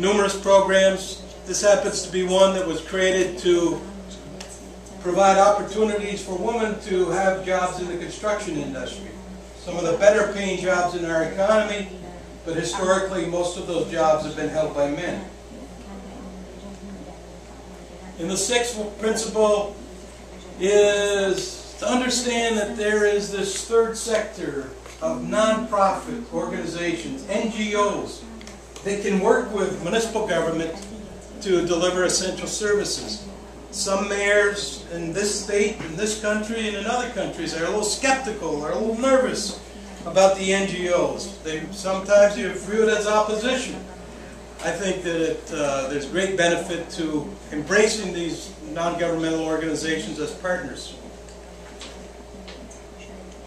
numerous programs. This happens to be one that was created to provide opportunities for women to have jobs in the construction industry. Some of the better paying jobs in our economy, but historically most of those jobs have been held by men. And the sixth principle is to understand that there is this third sector of nonprofit organizations, NGOs, that can work with municipal government to deliver essential services. Some mayors in this state, in this country, and in other countries are a little skeptical, are a little nervous about the NGOs. They sometimes you view it as opposition. I think that it, uh, there's great benefit to embracing these non-governmental organizations as partners.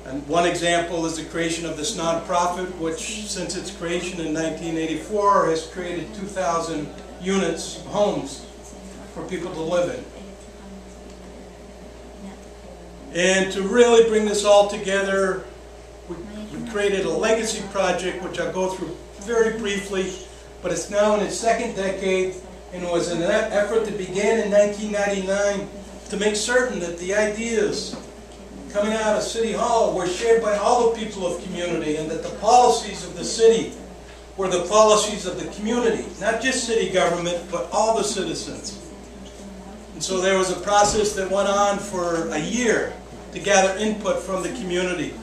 And one example is the creation of this nonprofit, which since its creation in 1984 has created 2,000 units, homes, for people to live in. And to really bring this all together, we, we created a legacy project, which I'll go through very briefly, but it's now in its second decade and was an effort that began in 1999 to make certain that the ideas coming out of City Hall were shared by all the people of community and that the policies of the city were the policies of the community, not just city government, but all the citizens. And so there was a process that went on for a year to gather input from the community.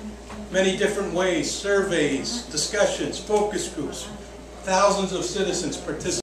Many different ways, surveys, discussions, focus groups. Thousands of citizens participated.